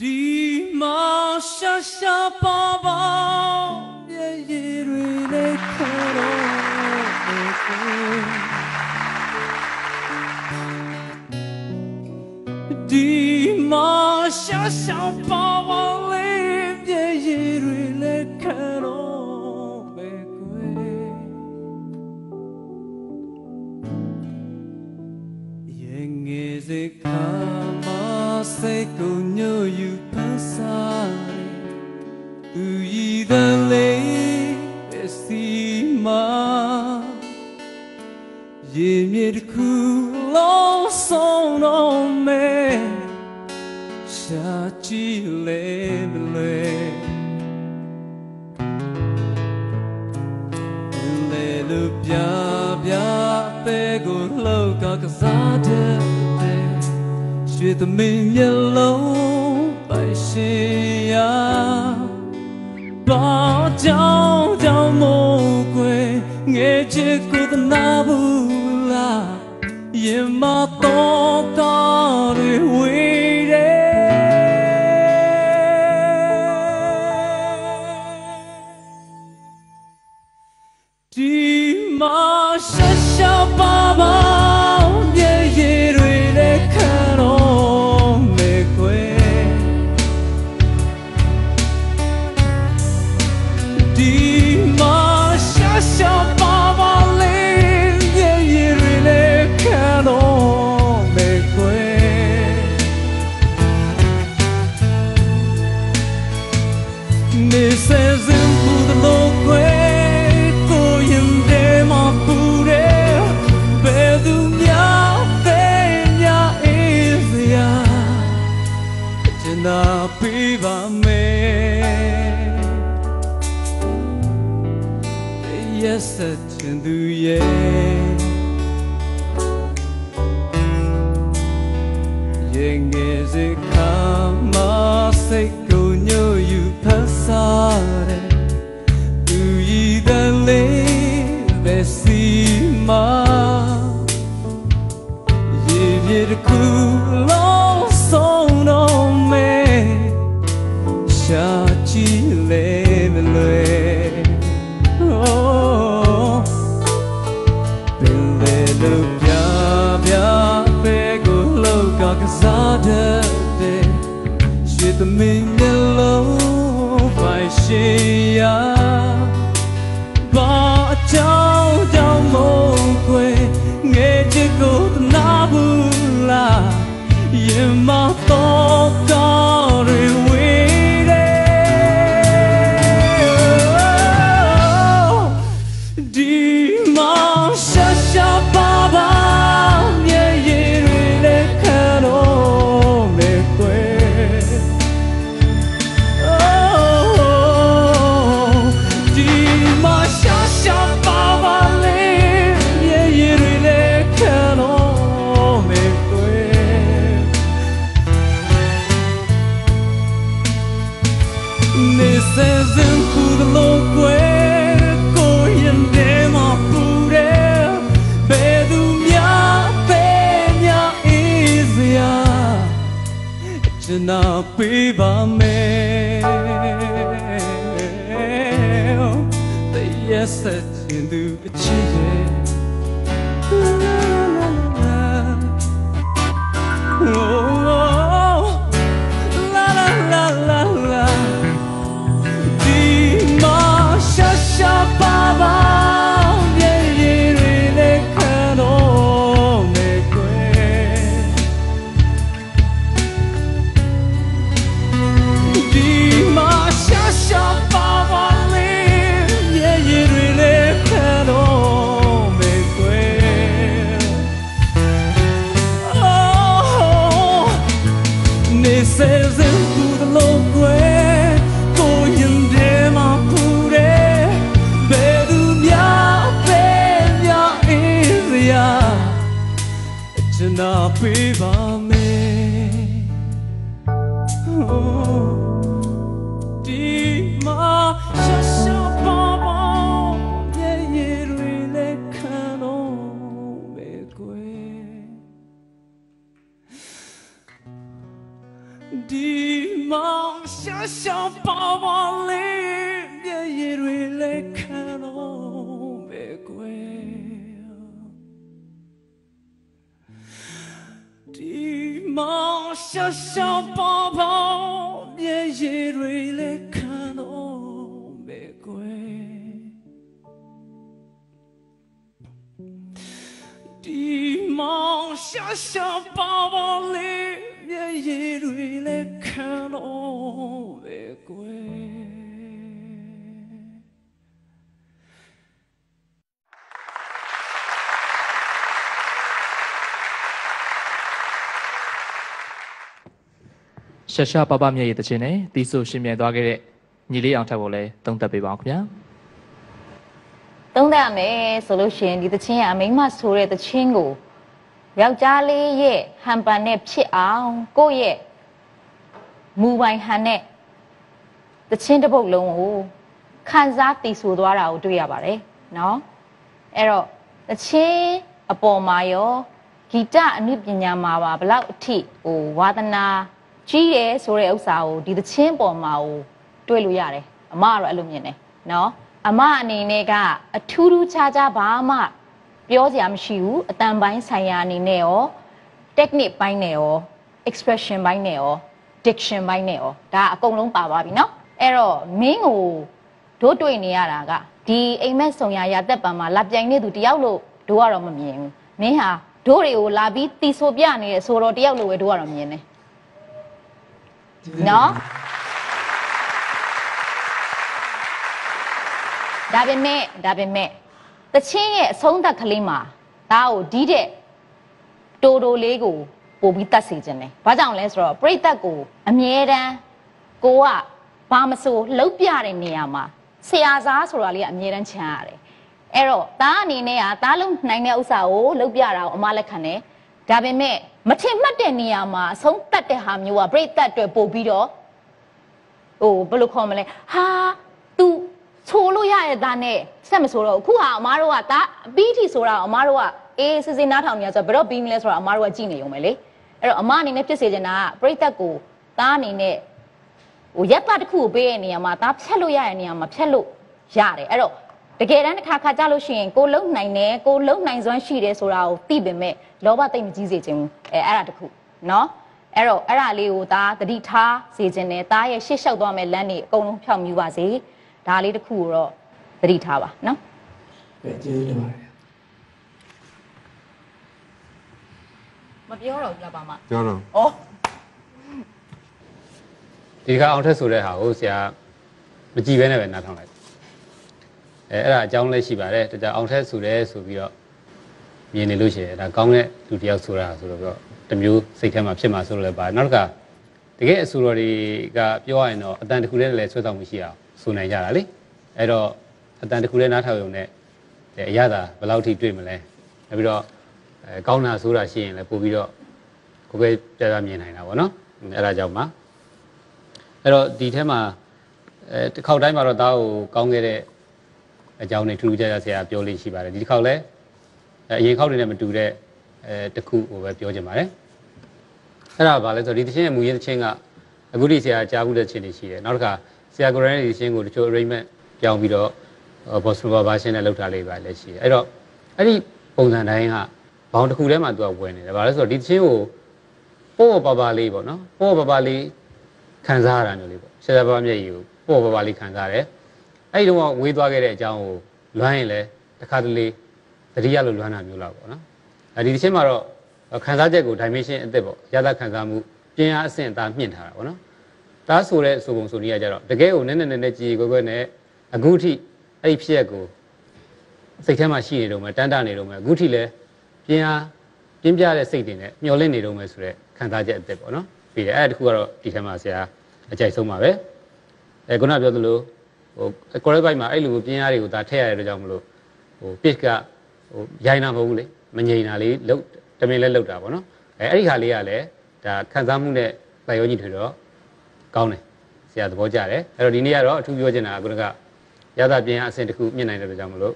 ဒီမှာရှာရှာပါပါရဲ့ရည်တွေနဲ့ခါတော့ဒီမှာရှာရှာပါပါလေးရဲ့ရည်တွေနဲ့ခါတော့ပဲကွယ် ရှာကြည့်လေမလဲလေလူပြပြပဲကိုလှုပ်ကကစားတဲ့ရွှေသမီးမျက်လုံးပိုင်ရှင်ရာဘာကြောင့်ကြောင့်မို့ကွယ်ငယ်ချစ်ကိုသနာဘူးလားရင်မတော့ကားတွေ ယ် yes ချင်သူရဲ့ရင်ငယ်စခါမစိတ်ကိုညှို့ယူ ဖတ်စားတဲ့သူရည်တလေးပဲစီမရေပြေ bai shi ya Ba chao chao mo kwe nge chi ko na bu la Yin ma to ka re န်တော်ပေးပါမယ်တည့်ရဆ Oh ဒီမှာရှာရှာပါပါ မောင်ရှာရှာပေါ်ပေါ်မျက်ရည်တွေလည်းခံတော့ပဲကွယ်ဒီမောင်ရှာရှာပါပါလေးမျက် ရည်တွေလည်းခံတော့ပဲကွယ် ရှက်ရှာပပမျက်ရည်တခြင်းနဲ့တီးဆိုရှင်မြန်သွားခဲ့တဲ့ညီလေးအောင်ထက်ကိုလည်းတုံးသက်ပေးပါအောင်ခင်ဗျာ သုံးသပ်ရမယ်ဆိုလို့ရှိရင်ဒီသချင်းကအမိမ့်မဆိုတဲ့သချင်းကိုယောက်ျားလေးရဲ့ဟန်ပန်နဲ့ဖြစ်အောင်ကိုယ့်ရဲ့မူပိုင်ဟန်နဲ့သချင်းတစ်ပုတ်လုံးကိုခန်းစားတည်ဆူသွားတာကိုတွေ့ရပါတယ်เนาะအဲ့တော့သချင်းအပေါ်မှာရောဂီတအနုပညာမှာပါဘလောက်အထိဟိုဝါသနာ ကြီးတယ်ဆိုတဲ့ဥစ္စာကိုဒီသချင်းပေါ်မှာကိုတွေ့လို့ရတယ်အမကတော့အဲ့လိုမြင်တယ်เนาะအမအနေနဲ့ကအထူးထူးခြားခြားဘာမှပြောစရာမရှိဘူးအတန်ပိုင်းဆိုင်ရာအနေနဲ့ရော technique ပိုင်းနဲ့ရော expression ပိုင်းနဲ့ရော diction ပိုင်းနဲ့ရောဒါအကုန်လုံးပါသွားပြီเนาะအဲ့တော့မင်းကိုတို့တွေ့နေရတာကဒီအိမ်မက်ဆောင်ရရသက်ပံမှာလာပြိုင်နေသူတယောက်လို့တို့ကတော့မမြင်ဘူးမင်းဟာတို့တွေကိုလာပြီးတီဆိုပြနေတဲ့ဆိုတော့တယောက်လို့ပဲတို့ကတော့မြင်တယ် နော်ဒါပေမဲ့ဒါပေမဲ့တချင်းရဲ့အဆုံးသတ်ကလေးမှာဒါကိုဒီတဲ့တိုးတိုးလေးကိုပို့ပြီးတတ်စေခြင်းတယ်။ဘာကြောင့်လဲဆိုတော့ပြိတ္တကိုအမြဲတမ်းကိုကဘာမဆိုလှုပ်ပြတဲ့နေရာမှာဆရာစားဆိုတာလေးကအမြဲတမ်းချမ်းရတယ်။အဲ့တော့ဒါအနေနဲ့ကဒါလုံးနိုင်တဲ့ဥစ္စာကိုလှုပ်ပြတာကိုအမလက်ခံတယ်။ဒါပေမဲ့ မထင်မှတ်တဲ့နေရာမှာအဆုံးတတ်တဲ့ဟာမျိုးကပြိတ္တအတွက်ပို့ပြီးတော့ဟိုဘယ်လိုခေါ်မလဲဟာ तू ချိုးလို့ရရဲ့သားနဲ့ဆက်မဆိုတော့အခုဟာအမားတို့ကဒါအပြီးထိဆိုတာအမားတို့ကအေးစစ်စစ်နားထောင်နေရဆိုတော့ဘယ်တော့ပြီးမလဲဆိုတော့အမားတို့ကကြည့်နေရုံပဲလေအဲ့တော့အမအနေနဲ့ဖြစ်စေချင်တာကပြိသက်ကိုသားအနေနဲ့ဟိုရက်ပတ်တစ်ခုကိုပေးတဲ့နေရာမှာသားဖြတ်လို့ရတဲ့နေရာမှာဖြတ်လို့ရတယ်အဲ့တော့ တကယ်တမ်းတစ်ခါခါကြလို့ရှိရင်ကိုလုံနိုင်တယ်ကိုလုံနိုင်စွမ်းရှိတယ်ဆိုတာကိုသိပေမဲ့လောဘတိတ်မကြီးစေချင်ဘူးအဲအဲ့ဒါတစ်ခုနော်အဲ့တော့အဲ့ဒါလေးကိုဒါသတိထားစေခြင်းနဲ့ဒါရဲ့ရှေ့လျှောက်သွားမဲ့လမ်းတွေအကုန်လုံးဖြောက်မြူပါစေဒါလေးတစ်ခုကိုတော့သတိထားပါနော်ပဲကျေးဇူးတင်ပါတယ်မပြောတော့ဘူးလားပါမပြောတော့ဩဒီတစ်ခါအောင်ထက်ဆိုတဲ့ဟာကိုဆရာမကြည့်ဘဲနဲ့ပဲနားထောင်လိုက် အဲအဲ့ဒါအကြောင်းလည်းရှိပါတယ်တကြအောင်ထက်ဆိုတယ်ဆိုပြီးတော့မြင်နေလို့ရှိရင်ဒါကောင်းတဲ့လူတစ်ယောက်ဆိုတာဆိုတော့တစ်မျိုးစိတ်ထဲမှာဖြစ်မှာဆိုလို့လည်းပါတယ်နောက်တစ်ခါတကယ်အဆိုတော်တွေကပြောရရင်တော့အတန်တစ်ခုတည်းလည်းဆွဲဆောင်မှုရှိအောင်ဆိုနိုင်ကြတာလေအဲ့တော့အတန်တစ်ခုတည်းနားထောင်ရုံနဲ့အရသာဘယ်လောက်ထိတွေ့မလဲနောက်ပြီးတော့အဲကောင်းတာဆိုတာရှိရင်လည်းပို့ပြီးတော့ကိုယ်ပဲပြပြမြင်နိုင်တာပေါ့နော်အဲ့ဒါကြောင့်ပါအဲ့တော့ဒီထဲမှာအဲတစ်ခေါက်တိုင်းမှာတော့သားကိုကောင်းခဲ့တဲ့ အကြောင်းတွေထူးထူးခြားခြားဆရာပြောလို့ရှိပါတယ်ဒီတစ်ခေါက်လည်းအဲအရင်ခေါက်တွေနဲ့မတူတဲ့အဲတစ်ခုကိုပဲပြောချင်ပါတယ်အဲ့ဒါဘာလဲဆိုတော့ဒီသချင်းရဲ့မူရင်းသချင်းကအခုဒီဆရာကြားဘူးတဲ့သချင်းတွေရှိတယ်နောက်တစ်ခါဆရာကိုရန်ရဲ့သချင်းကိုတချို့ arrangement ပြောင်းပြီးတော့ Boston version နဲ့လောက်ထားလေးပါလည်းရှိတယ်အဲ့တော့အဲ့ဒီပုံစံတိုင်းကဘောင်တစ်ခုထဲမှာသူကဝင်နေတယ်ဘာလဲဆိုတော့ဒီသချင်းကိုပို့ပါပါလေးပေါ့နော်ပို့ပါပါလေးခံစားရတာမျိုးလေးပေါ့ဆရာပါမျက်ရည်ကိုပေါ့ပါပါလေးခံစားရတယ် အဲ့ဒီတော့ဝေးသွားခဲ့တဲ့အကြောင်းကိုလွမ်းရင်လည်းတစ်ခါတလေတတိယလို့လွမ်းတာမျိုးလောက်ပေါ့နော်အဲဒီတစ်ချက်မှာတော့ခံစားချက်ကို dimension အသစ်ပေါ့ရသခံစားမှုပြင်းအားအဆင့်အသားမြင့်ထားတာပေါ့နော်ဒါဆိုတဲ့ဆိုပုံဆိုနည်းကကြတော့တကယ်ကိုနည်းနည်းနည်းနည်းကြည်ကြည်ကွယ်ကွယ်နဲ့အခုထိအဲ့ဒီဖြစ်ရက်ကိုစိတ်ထဲမှာရှိနေတော့မယ်တန်းတနေတော့မယ်အခုထိလည်းပြင်းအားပြင်းပြတဲ့စိတ်တွေနဲ့မျောလင့်နေတော့မယ်ဆိုတော့ခံစားချက်အသစ်ပေါ့နော်ပြီးတယ်အဲ့ဒါတခုကတော့ဒီထဲမှာဆရာအကြိုက်ဆုံးပါပဲအဲခုနပြောသလို ဟို correct byte မှာအဲ့လိုပြင်းအားတွေကိုဒါထည့်ရတဲ့အတွက်ကြောင့်မလို့ဟို pitch ကဟိုရိုင်းတာမဟုတ်ဘူးလေမငြိမ်တာလေးလုတ်တမင်လဲလုတ်တာပေါ့နော်အဲအဲ့ဒီခါလေးကလည်းဒါခံစားမှုနဲ့လိုက်ရောညီထွေတော့ကောင်းတယ်ဆရာသဘောကျတယ်အဲ့တော့ဒီနေ့ကတော့အထူးပြောချင်တာကခုနကရသပြင်းအားအဆင့်တစ်ခုမြင့်နိုင်တဲ့အတွက်ကြောင့်မလို့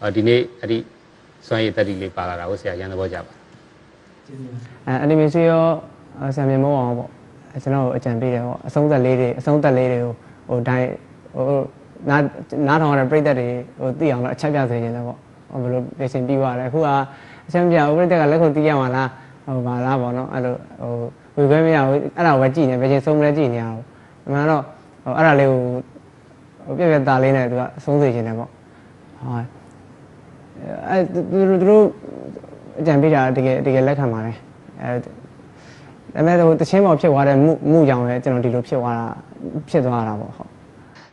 အော်ဒီနေ့အဲ့ဒီစွမ်းရည်တက်တီလေးပါလာတာကိုဆရာရန်သဘောကျပါကျေးဇူးတင်ပါတယ်အဲအနီမေးရှင်ရောဆရာမြင်မောအောင်ပေါ့အဲကျွန်တော်ကိုအကြံပေးတယ်ပေါ့အဆုံးသက်လေးတွေအဆုံးသက်လေးတွေကိုဟိုတိုင်းဟို နားနားထောင်ရတဲ့ပြိသက်တွေဟိုသိအောင်တော့အချက်ပြစေခြင်းလည်းပေါ့ဟိုဘယ်လိုလေ့ကျင့်ပြီးသွားလဲအခုကအချက်ပြဟိုပြိသက်ကလက်ခုပ်တီးရမှာလားဟိုပါလားပေါ့နော်အဲ့လိုဟိုဝေခွဲမရဘူးအဲ့ဒါကိုပဲကြည့်နေဘယ်ချိန်ဆုံးမလဲကြည့်နေရအောင်အမှန်တော့ဟိုအဲ့ဒါလေးကိုဟိုပြက်ပြက်သားလေးနဲ့သူကအဆုံးစေခြင်းတယ်ပေါ့ဟုတ်အဲသူတို့သူတို့အကြံပေးတာတကယ်တကယ်လက်ခံပါတယ်အဲဒါပေမဲ့ဟိုတချင်းပေါ်ဖြစ်သွားတဲ့မှုမှုကြောင့်လည်းကျွန်တော်ဒီလိုဖြစ်သွားတာဖြစ်သွားတာပေါ့ဟုတ်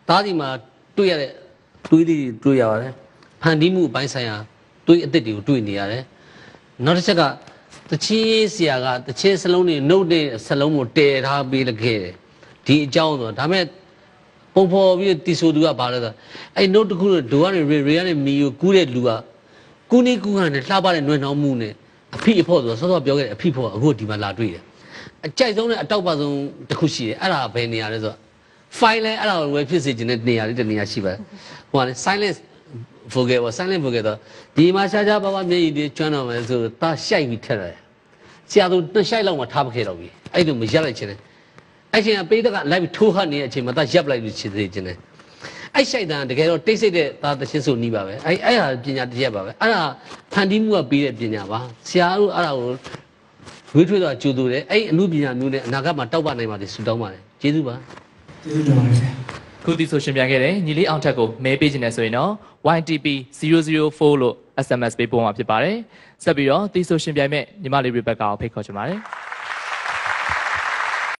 သားဒီမှာ တွေ့ရတဲ့တွေးလေးတွေတွေ့ရပါတယ်ဖန်တီးမှုအပိုင်းဆိုင်ရာတွေးအစ်စ်တွေကိုတွေ့နေရတယ်နောက်တစ်ချက်ကတချင်းဆရာကတချင်းစလုံးတွေနှုတ်တဲ့စလုံးကိုတည်ထားပေးလခဲ့တယ်ဒီအကြောင်းဆိုတော့ဒါပေမဲ့ပုံဖော်ပြီးတီဆိုသူကဘာလဲဆိုတော့အဲ့နှုတ်တစ်ခုတော့ဒိုကနေရေရေကနေမီကိုကူးတဲ့လူကကူးနေကူးကနေလှပတဲ့နှွေးနှောင်းမှုနဲ့အဖိအဖို့ဆိုတော့စောစောပြောခဲ့တဲ့အဖိဖို့ကအခုဒီမှာလာတွေ့တယ်အကြိုက်ဆုံးနဲ့အတောက်ပဆုံးတစ်ခုရှိတယ်အဲ့ဒါဘယ်နေရာလဲဆိုတော့ file လဲအဲ့ဒါကိုဝယ်ဖြစ်စေခြင်းတဲ့နေရာလေးတစ်နေရာရှိပါတယ်ဟိုကလေ silence vocal ပေါ့ silent vocal တော့ဒီမှာရှားရှားပါးပါးမျက်ရည်တွေကျွမ်းတော့မယ်ဆိုတော့တာရှိုက်ပြီးထက်တယ်ဆရာတို့တစ်ရှိုက်လောက်မှထားပခဲ့တော့ပြီအဲ့လိုမရက်လိုက်ခြင်းနဲ့အဲ့ချိန်ကပေးတက်ကလိုက်ပြီးထိုးခတ်နေတဲ့အချိန်မှာတာရပ်လိုက်လို့ချစ်သေးခြင်းနဲ့အဲ့ရှိုက်တန်တကယ်တော့တိတ်ဆိတ်တဲ့သားသချင်းဆိုနီးပါပဲအဲ့အဲ့ဟာပညာတစ်ရက်ပါပဲအဲ့ဒါဖန်တီးမှုကပြီးတဲ့ပညာပါဆရာတို့အဲ့ဒါကိုဝေးထွေးတော့ကြိုးတူတယ်အဲ့အမှုပညာမျိုးနဲ့အနာဂတ်မှာတောက်ပနိုင်ပါလေဆူတောင်းပါတယ်ကျေးဇူးပါ ကျေးဇူးတင်ပါတယ်ဆရာခုတီဆိုရှင်ပြန်ခဲ့တဲ့ညီလေးအောင်ထက်ကိုမဲပေးခြင်းနဲ့ဆိုရင်တော့ YTP 004လို့ SMS ပေးပို့မှာဖြစ်ပါတယ်ဆက်ပြီးတော့တီဆိုရှင်ပြိုင်မဲ့ညီမလေးတွေဘက်ကကိုဖိတ်ခေါ်ချင်ပါတယ်